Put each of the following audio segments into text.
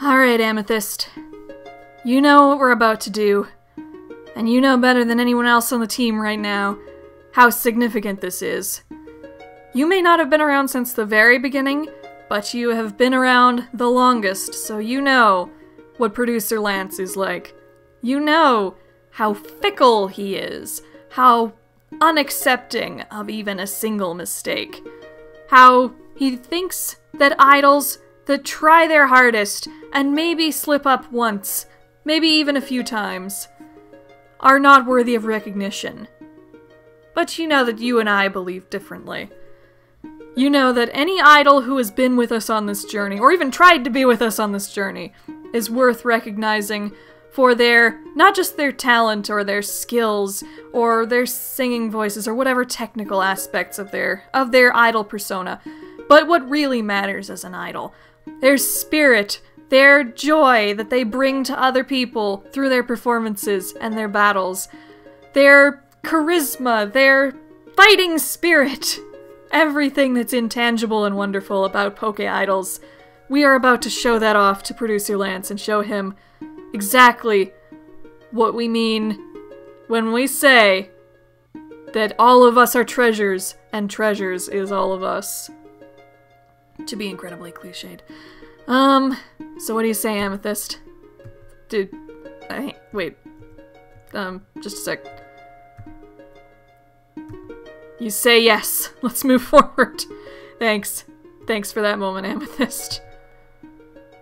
Alright, Amethyst. You know what we're about to do. And you know better than anyone else on the team right now how significant this is. You may not have been around since the very beginning, but you have been around the longest, so you know what producer Lance is like. You know how fickle he is, how unaccepting of even a single mistake, how he thinks that idols that try their hardest and maybe slip up once, maybe even a few times, are not worthy of recognition. But you know that you and I believe differently. You know that any idol who has been with us on this journey, or even tried to be with us on this journey, is worth recognizing for their not just their talent or their skills or their singing voices or whatever technical aspects of their of their idol persona, but what really matters as an idol. Their spirit, their joy that they bring to other people through their performances and their battles, their charisma, their fighting spirit, everything that's intangible and wonderful about Poke Idols. We are about to show that off to producer Lance and show him exactly what we mean when we say that all of us are treasures and treasures is all of us. To be incredibly cliched. Um, so what do you say, Amethyst? Dude, I, wait. Um, just a sec. You say yes. Let's move forward. Thanks. Thanks for that moment, Amethyst.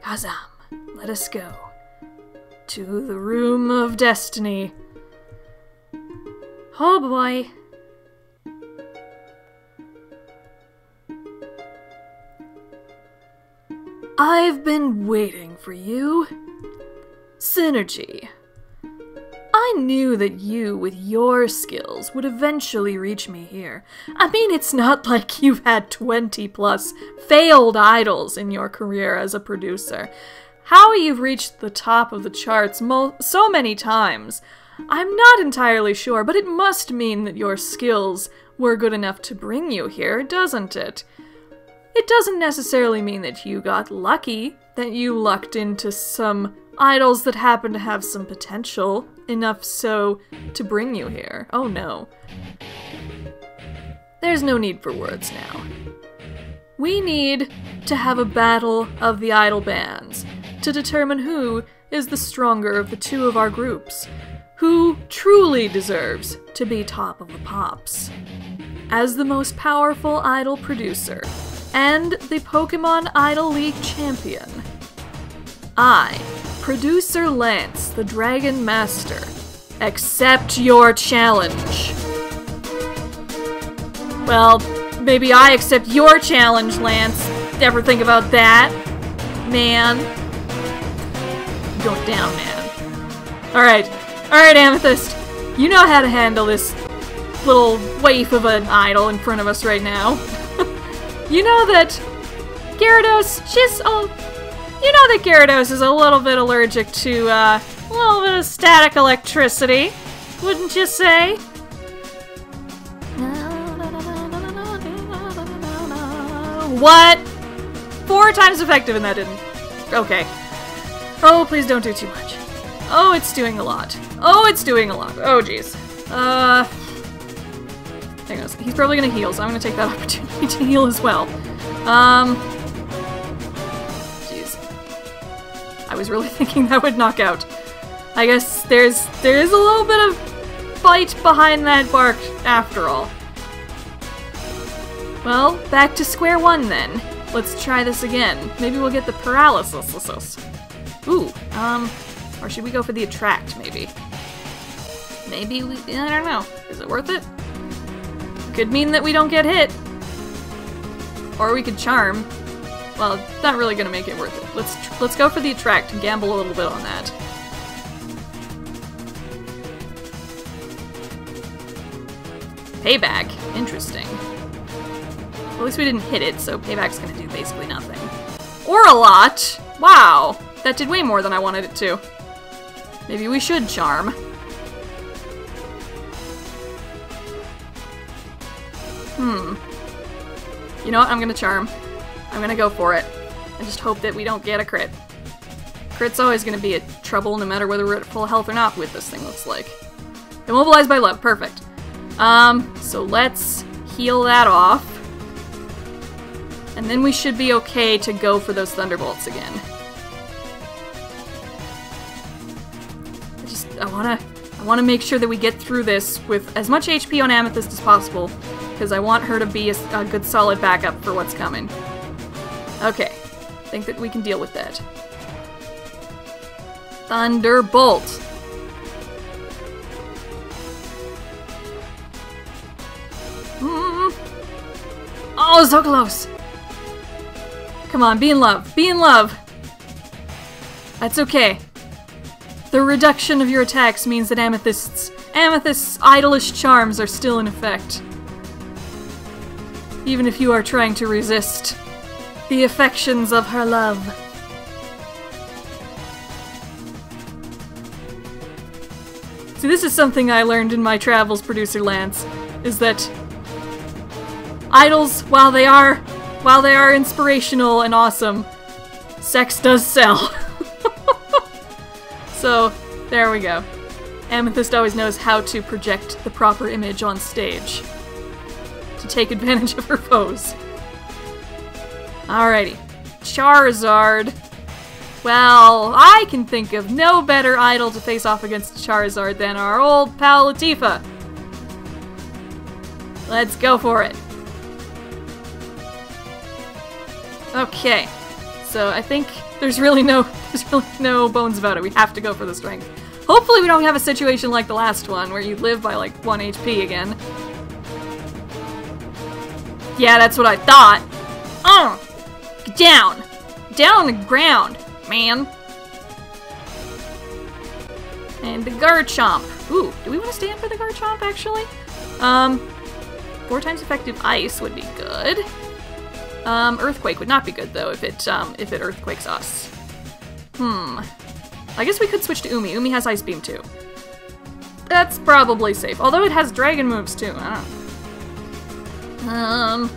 Kazam, let us go. To the room of destiny. Oh boy. I've been waiting for you. Synergy. I knew that you, with your skills, would eventually reach me here. I mean, it's not like you've had 20 plus failed idols in your career as a producer. How you've reached the top of the charts so many times, I'm not entirely sure, but it must mean that your skills were good enough to bring you here, doesn't it? It doesn't necessarily mean that you got lucky, that you lucked into some idols that happen to have some potential, enough so to bring you here. Oh no. There's no need for words now. We need to have a battle of the idol bands to determine who is the stronger of the two of our groups, who truly deserves to be top of the pops. As the most powerful idol producer, and the Pokemon Idol League champion. I, producer Lance, the Dragon Master, accept your challenge. Well, maybe I accept your challenge, Lance. Never think about that? Man. Go down, man. Alright. Alright, Amethyst. You know how to handle this little waif of an idol in front of us right now. You know that Gyarados she's oh you know that Gyarados is a little bit allergic to uh, a little bit of static electricity, wouldn't you say? What? Four times effective and that didn't. Okay. Oh, please don't do too much. Oh, it's doing a lot. Oh, it's doing a lot. Oh, jeez. Uh, there goes. He's probably gonna heal, so I'm gonna take that opportunity to heal as well. Um. Jeez. I was really thinking that would knock out. I guess there's there is a little bit of bite behind that bark after all. Well, back to square one then. Let's try this again. Maybe we'll get the paralysis. Ooh, um, or should we go for the attract, maybe? Maybe we, I don't know. Is it worth it? Could mean that we don't get hit. Or we could charm. Well, not really gonna make it worth it. Let's let's go for the attract and gamble a little bit on that. Payback. Interesting. At least we didn't hit it, so payback's gonna do basically nothing. Or a lot! Wow! That did way more than I wanted it to. Maybe we should charm. Hmm. You know what? I'm gonna charm. I'm gonna go for it. I just hope that we don't get a crit. Crit's always gonna be a trouble no matter whether we're at full health or not with this thing looks like. Immobilized by love, perfect. Um, so let's heal that off. And then we should be okay to go for those thunderbolts again. I just, I wanna, I wanna make sure that we get through this with as much HP on Amethyst as possible, because I want her to be a, a good solid backup for what's coming. Okay, think that we can deal with that. Thunderbolt! Mm. Oh, so close! Come on, be in love. Be in love! That's okay. The reduction of your attacks means that Amethyst's Amethyst's idolish charms are still in effect. Even if you are trying to resist the affections of her love. See, this is something I learned in my travels, producer Lance, is that idols, while they are while they are inspirational and awesome, sex does sell. so, there we go. Amethyst always knows how to project the proper image on stage take advantage of her foes. Alrighty. Charizard. Well, I can think of no better idol to face off against Charizard than our old pal Latifa. Let's go for it. Okay, so I think there's really no there's really no bones about it. We have to go for the strength. Hopefully we don't have a situation like the last one where you live by like 1 HP again. Yeah, that's what I thought. Uh, get down. Down on the ground, man. And the Garchomp. Ooh, do we want to stand for the Garchomp, actually? Um, four times effective ice would be good. Um, Earthquake would not be good though if it um, if it Earthquakes us. Hmm. I guess we could switch to Umi. Umi has Ice Beam too. That's probably safe. Although it has Dragon moves too. I don't know. Um,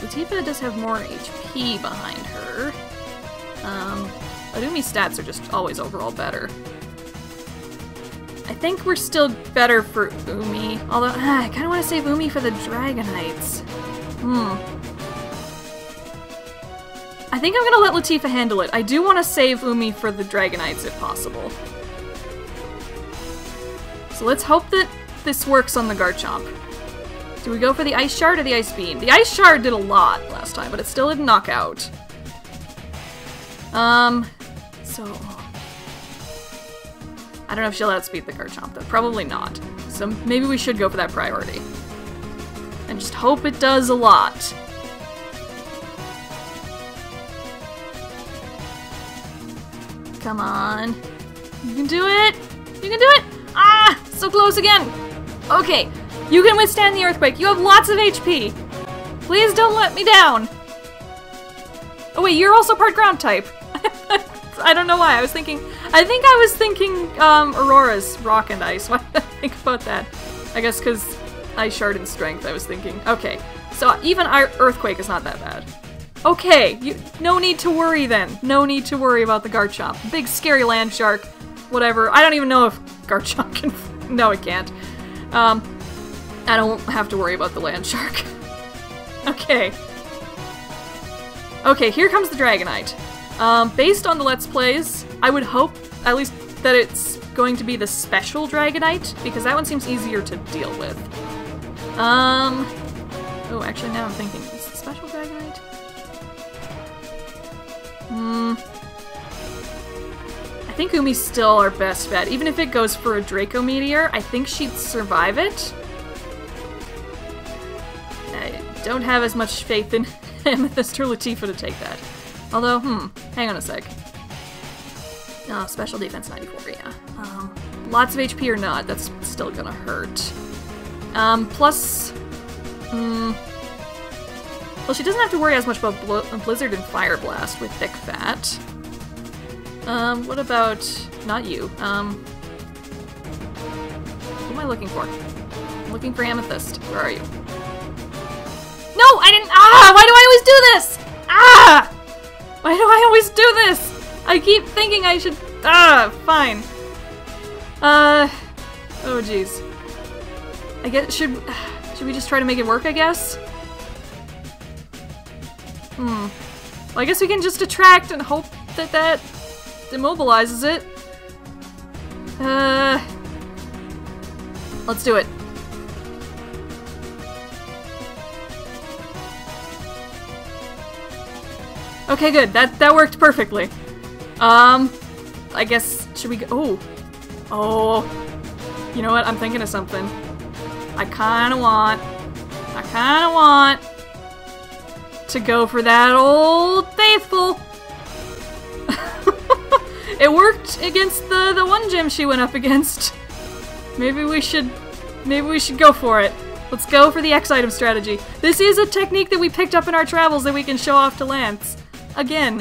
Latifa does have more HP behind her. Um, but Umi's stats are just always overall better. I think we're still better for Umi. Although, ah, I kind of want to save Umi for the Dragonites. Hmm. I think I'm gonna let Latifa handle it. I do want to save Umi for the Dragonites if possible. So let's hope that this works on the Garchomp. Do we go for the Ice Shard or the Ice Beam? The Ice Shard did a lot last time, but it still didn't knock out. Um, so... I don't know if she'll outspeed the Garchomp, though. Probably not. So maybe we should go for that priority. And just hope it does a lot. Come on. You can do it! You can do it! Ah! So close again! Okay, you can withstand the earthquake. You have lots of HP. Please don't let me down. Oh wait, you're also part ground type. I don't know why. I was thinking... I think I was thinking um, Aurorus rock and ice. Did I think about that? I guess because Ice Shard and Strength, I was thinking. Okay, so even our Earthquake is not that bad. Okay, you, no need to worry then. No need to worry about the Garchomp. Big scary land shark. Whatever. I don't even know if Garchomp can... no, it can't. Um, I don't have to worry about the land shark. okay. Okay, here comes the Dragonite. Um, based on the Let's Plays, I would hope, at least, that it's going to be the special Dragonite, because that one seems easier to deal with. Um... Oh, actually, now I'm thinking, is the special Dragonite? Hmm. I think Umi's still our best bet. Even if it goes for a Draco Meteor, I think she'd survive it. Don't have as much faith in Amethyst or Latifa to take that. Although, hmm, hang on a sec. Oh, special defense 94, yeah. Um, lots of HP or not, that's still gonna hurt. Um, plus, hmm, well, she doesn't have to worry as much about Bl Blizzard and Fire Blast with Thick Fat. Um, what about... not you. Um... Who am I looking for? I'm looking for Amethyst. Where are you? Always do this? Ah! Why do I always do this? I keep thinking I should. Ah, fine. Uh. Oh, jeez. I guess should should we just try to make it work? I guess. Hmm. Well, I guess we can just attract and hope that that immobilizes it. Uh. Let's do it. Okay, good. That that worked perfectly. Um, I guess should we go? Oh, oh. You know what? I'm thinking of something. I kind of want. I kind of want to go for that old faithful. it worked against the the one gym she went up against. Maybe we should. Maybe we should go for it. Let's go for the X item strategy. This is a technique that we picked up in our travels that we can show off to Lance. Again,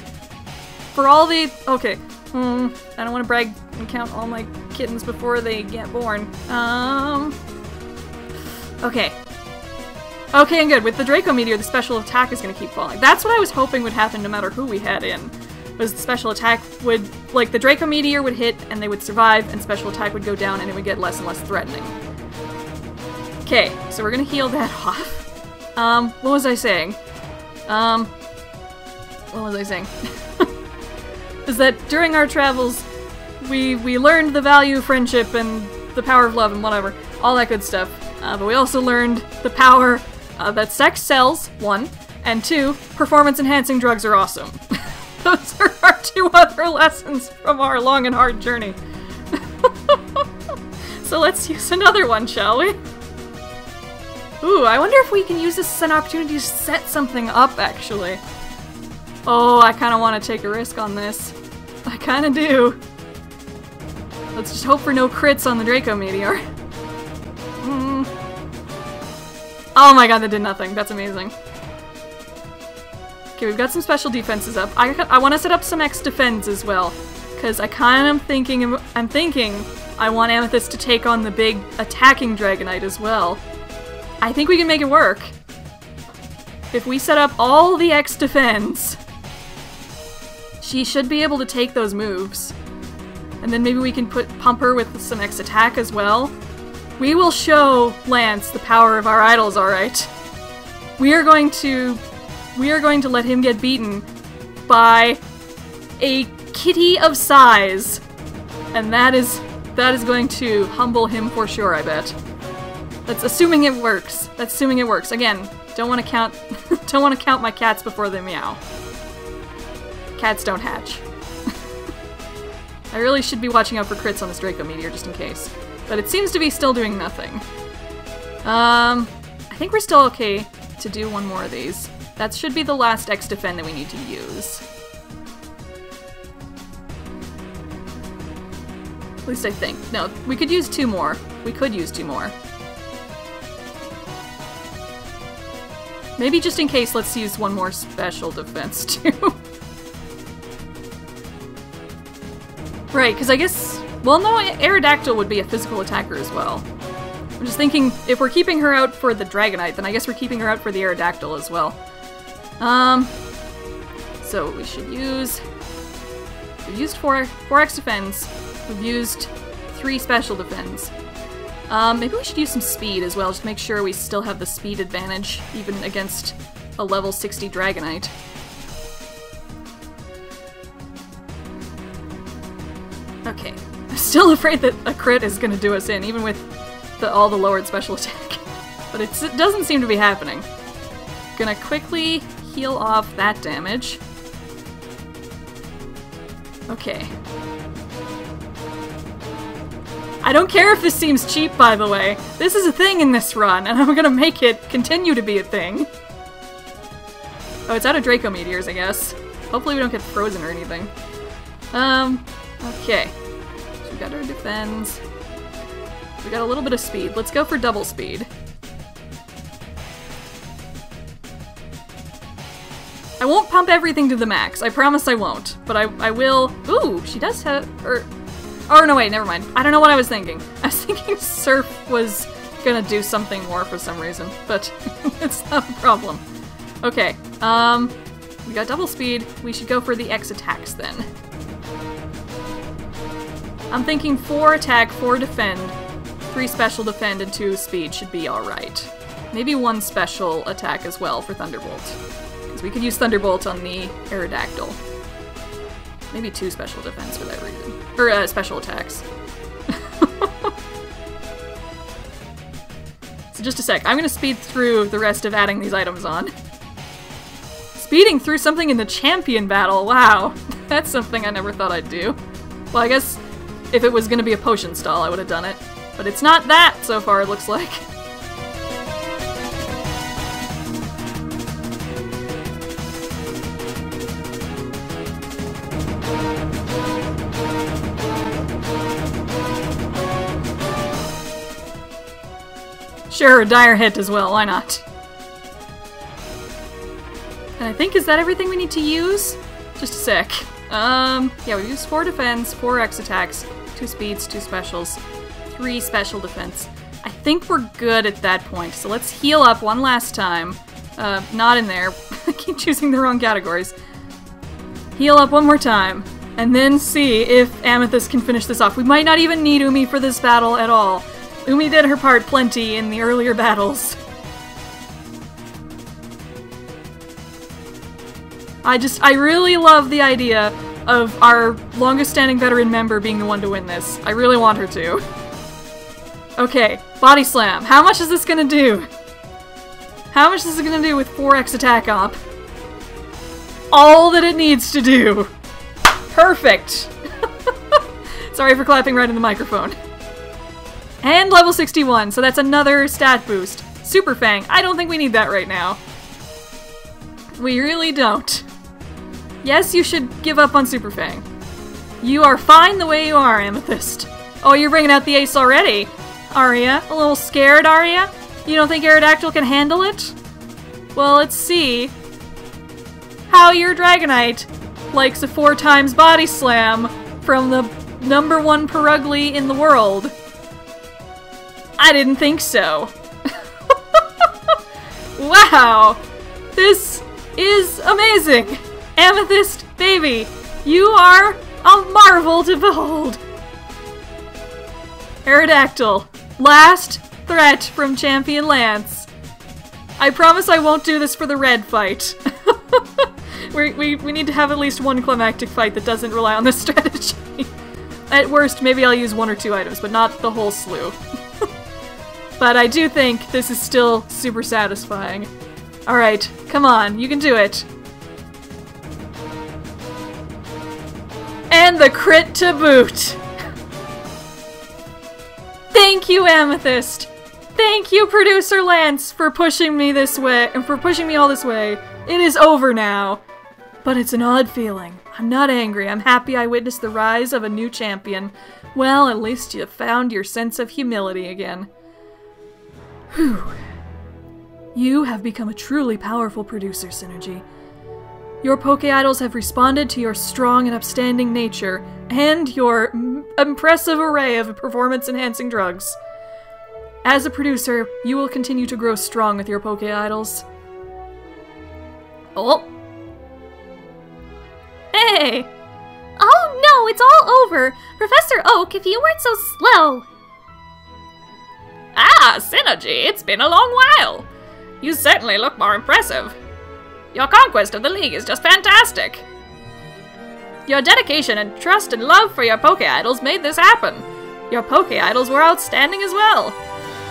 for all the... Okay, hmm, I don't want to brag and count all my kittens before they get born. Um... Okay. Okay, and good. With the Draco Meteor, the special attack is going to keep falling. That's what I was hoping would happen no matter who we had in. Was the special attack would... Like, the Draco Meteor would hit and they would survive, and special attack would go down and it would get less and less threatening. Okay, so we're gonna heal that off. Um, what was I saying? Um, what was I saying? is that during our travels, we we learned the value of friendship and the power of love and whatever, all that good stuff. Uh, but we also learned the power uh, that sex sells, one, and two, performance-enhancing drugs are awesome. Those are our two other lessons from our long and hard journey. so let's use another one, shall we? Ooh, I wonder if we can use this as an opportunity to set something up, actually. Oh, I kind of want to take a risk on this. I kind of do. Let's just hope for no crits on the Draco Meteor. Mm. Oh my god, that did nothing. That's amazing. Okay, we've got some special defenses up. I, I want to set up some X defense as well. Because I kind of thinking, I'm thinking I want Amethyst to take on the big attacking Dragonite as well. I think we can make it work. If we set up all the X defense, she should be able to take those moves. And then maybe we can put pump her with some X attack as well. We will show Lance the power of our idols, alright? We are going to we are going to let him get beaten by a kitty of size. And that is that is going to humble him for sure, I bet. That's assuming it works. That's assuming it works. Again, don't want to count don't want to count my cats before they meow. Cats don't hatch. I really should be watching out for crits on this Draco Meteor just in case. But it seems to be still doing nothing. Um, I think we're still okay to do one more of these. That should be the last X defend that we need to use. At least I think. No, we could use two more. We could use two more. Maybe just in case, let's use one more special defense too. Right, because I guess... Well, no, Aerodactyl would be a physical attacker as well. I'm just thinking, if we're keeping her out for the Dragonite, then I guess we're keeping her out for the Aerodactyl as well. Um... So, we should use... We've used 4, 4x defense. We've used 3 special defense. Um, maybe we should use some speed as well, just to make sure we still have the speed advantage, even against a level 60 Dragonite. Still afraid that a crit is gonna do us in, even with the, all the lowered special attack. But it doesn't seem to be happening. Gonna quickly heal off that damage. Okay. I don't care if this seems cheap, by the way. This is a thing in this run, and I'm gonna make it continue to be a thing. Oh, it's out of Draco Meteors, I guess. Hopefully we don't get frozen or anything. Um, Okay. We got our defense. We got a little bit of speed. Let's go for double speed. I won't pump everything to the max. I promise I won't. But I, I will... Ooh, she does have... Or, oh, no, wait, never mind. I don't know what I was thinking. I was thinking Surf was gonna do something more for some reason. But it's not a problem. Okay, um... we got double speed. We should go for the X attacks then. I'm thinking four attack, four defend, three special defend, and two speed should be alright. Maybe one special attack as well for Thunderbolt. Because we could use Thunderbolt on the Aerodactyl. Maybe two special defense for that reason. Or uh, special attacks. so just a sec. I'm gonna speed through the rest of adding these items on. Speeding through something in the champion battle, wow. That's something I never thought I'd do. Well, I guess if it was gonna be a potion stall, I would have done it. But it's not that so far, it looks like. Sure, a dire hit as well, why not? And I think, is that everything we need to use? Just a sec. Um, yeah, we use four defense, four X attacks, two speeds, two specials, three special defense. I think we're good at that point, so let's heal up one last time. Uh, not in there. I keep choosing the wrong categories. Heal up one more time, and then see if Amethyst can finish this off. We might not even need Umi for this battle at all. Umi did her part plenty in the earlier battles. I just, I really love the idea of our longest standing veteran member being the one to win this. I really want her to. Okay, body slam. How much is this gonna do? How much is it gonna do with 4x attack op? All that it needs to do. Perfect. Sorry for clapping right in the microphone. And level 61, so that's another stat boost. Super Fang, I don't think we need that right now. We really don't. Yes, you should give up on Super Fang. You are fine the way you are, Amethyst. Oh, you're bringing out the ace already. Aria, a little scared, Aria? You don't think Aerodactyl can handle it? Well, let's see how your Dragonite likes a four times body slam from the number one Purugly in the world. I didn't think so. wow! This is amazing! Amethyst, baby, you are a marvel to behold! Aerodactyl, last threat from Champion Lance. I promise I won't do this for the red fight. we, we, we need to have at least one climactic fight that doesn't rely on this strategy. At worst, maybe I'll use one or two items, but not the whole slew. But I do think this is still super satisfying. Alright, come on, you can do it. And the crit to boot! Thank you, Amethyst! Thank you, Producer Lance, for pushing me this way, and for pushing me all this way. It is over now. But it's an odd feeling. I'm not angry. I'm happy I witnessed the rise of a new champion. Well, at least you found your sense of humility again. Whew. You have become a truly powerful producer, Psynergy. Your Poke Idols have responded to your strong and upstanding nature and your impressive array of performance enhancing drugs. As a producer, you will continue to grow strong with your Poke Idols. Oh. Hey! Oh no, it's all over! Professor Oak, if you weren't so slow! Ah, Synergy, it's been a long while. You certainly look more impressive. Your conquest of the League is just fantastic. Your dedication and trust and love for your Poke Idols made this happen. Your Poke Idols were outstanding as well.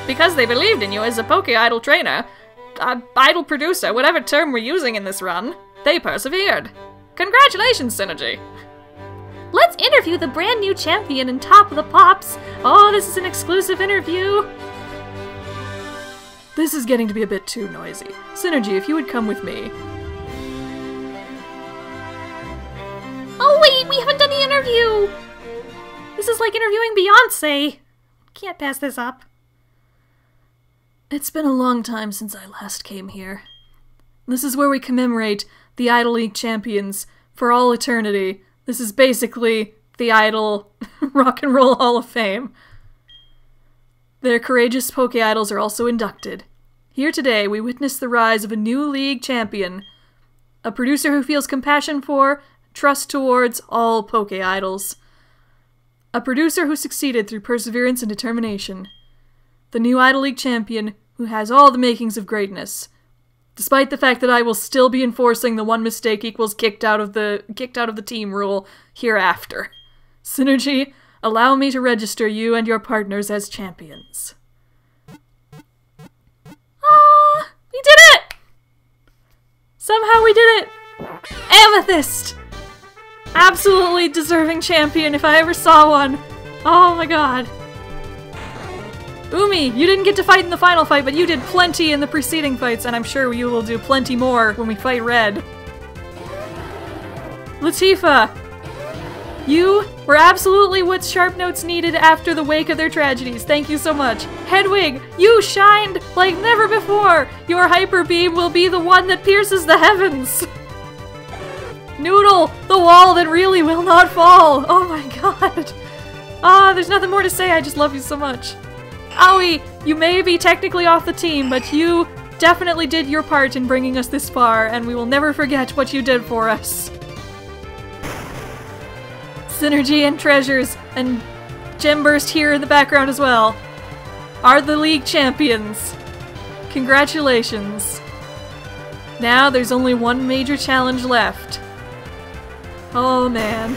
Because they believed in you as a Poke Idol trainer, a idol producer, whatever term we're using in this run, they persevered. Congratulations, Synergy! Let's interview the brand new champion and top of the pops. Oh, this is an exclusive interview. This is getting to be a bit too noisy. Synergy, if you would come with me. We haven't done the interview! This is like interviewing Beyonce. Can't pass this up. It's been a long time since I last came here. This is where we commemorate the Idol League champions for all eternity. This is basically the Idol Rock and Roll Hall of Fame. Their courageous Poke Idols are also inducted. Here today, we witness the rise of a new league champion, A producer who feels compassion for, trust towards all Poke Idols. A producer who succeeded through perseverance and determination. The new Idol League champion who has all the makings of greatness. Despite the fact that I will still be enforcing the one mistake equals kicked out of the kicked out of the team rule hereafter. Synergy, allow me to register you and your partners as champions. Ah, we did it! Somehow we did it! Amethyst! Absolutely deserving champion if I ever saw one. Oh my god. Umi, you didn't get to fight in the final fight, but you did plenty in the preceding fights, and I'm sure you will do plenty more when we fight Red. Latifa, you were absolutely what Sharp Notes needed after the wake of their tragedies. Thank you so much. Hedwig, you shined like never before. Your hyper beam will be the one that pierces the heavens. Noodle, the wall that really will not fall. Oh my god. Ah, there's nothing more to say. I just love you so much. Aoi, you may be technically off the team, but you definitely did your part in bringing us this far, and we will never forget what you did for us. Synergy and Treasures and Gemburst here in the background as well are the league champions. Congratulations. Now there's only one major challenge left. Oh man.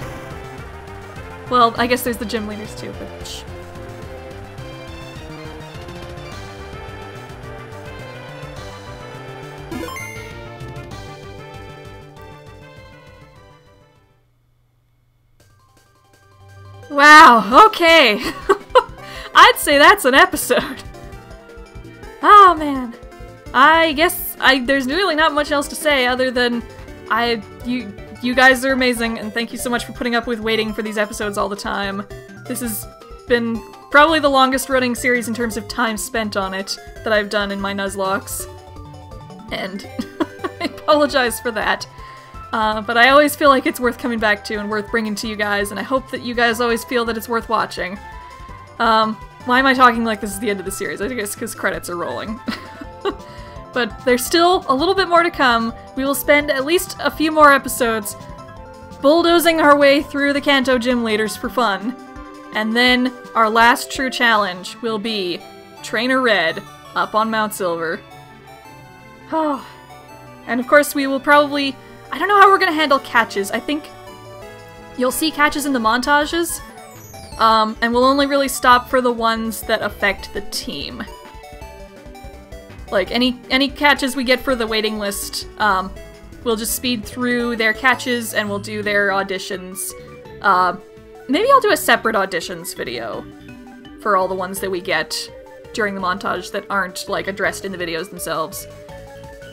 Well, I guess there's the gym leaders too, but shh. Wow, okay. I'd say that's an episode. Oh man. I guess I there's really not much else to say other than I you you guys are amazing and thank you so much for putting up with waiting for these episodes all the time. This has been probably the longest running series in terms of time spent on it that I've done in my Nuzlockes. And I apologize for that. Uh, but I always feel like it's worth coming back to and worth bringing to you guys, and I hope that you guys always feel that it's worth watching. Um, why am I talking like this is the end of the series? I think it's because credits are rolling. but there's still a little bit more to come. We will spend at least a few more episodes bulldozing our way through the Kanto gym leaders for fun. And then our last true challenge will be Trainer Red up on Mount Silver. Oh. And of course, we will probably I don't know how we're gonna handle catches. I think you'll see catches in the montages, um, and we'll only really stop for the ones that affect the team. Like any any catches we get for the waiting list, um, we'll just speed through their catches and we'll do their auditions. Uh, maybe I'll do a separate auditions video for all the ones that we get during the montage that aren't like addressed in the videos themselves.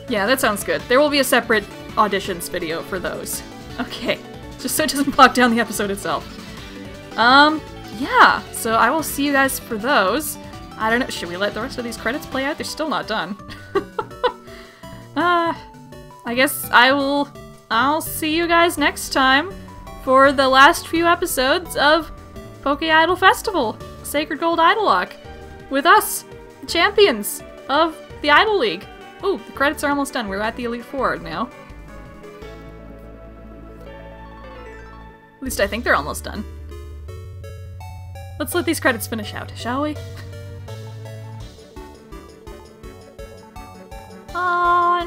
Yeah, that sounds good. There will be a separate auditions video for those. Okay, just so it doesn't bog down the episode itself. Um, yeah, so I will see you guys for those. I don't know, should we let the rest of these credits play out? They're still not done. uh, I guess I will, I'll see you guys next time for the last few episodes of Poke Idol Festival, Sacred Gold Idolocke, with us, the champions of the Idol League. Oh, the credits are almost done. We're at the Elite Four now. At least I think they're almost done. Let's let these credits finish out, shall we?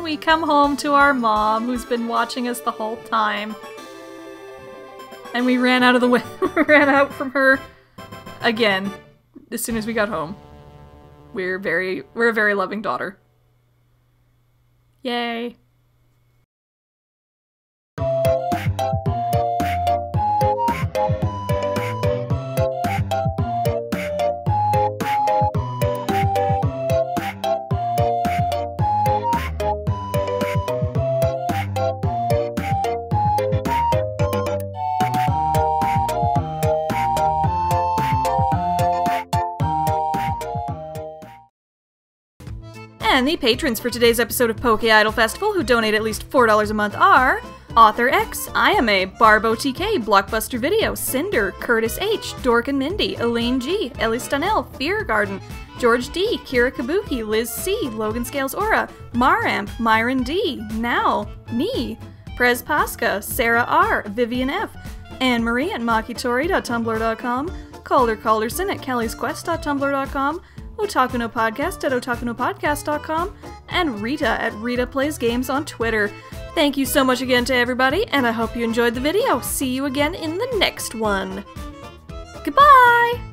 And we come home to our mom, who's been watching us the whole time. And we ran out of the way, ran out from her again as soon as we got home. We're very, we're a very loving daughter. Yay. And the patrons for today's episode of Poke Idol Festival who donate at least $4 a month are Author X, I Am A, Barbo TK, Blockbuster Video, Cinder, Curtis H, Dork and Mindy, Elaine G, Ellie Stanell, Fear Garden, George D, Kira Kabuki, Liz C, Logan Scales Aura, Maramp, Myron D, Now, me, Prez Pasca, Sarah R, Vivian F, Anne Marie at makitori.tumblr.com, Calder Calderson at kellysquest.tumblr.com, Otakuno Podcast at otakunopodcast.com, and Rita at Rita Plays Games on Twitter. Thank you so much again to everybody, and I hope you enjoyed the video. See you again in the next one. Goodbye!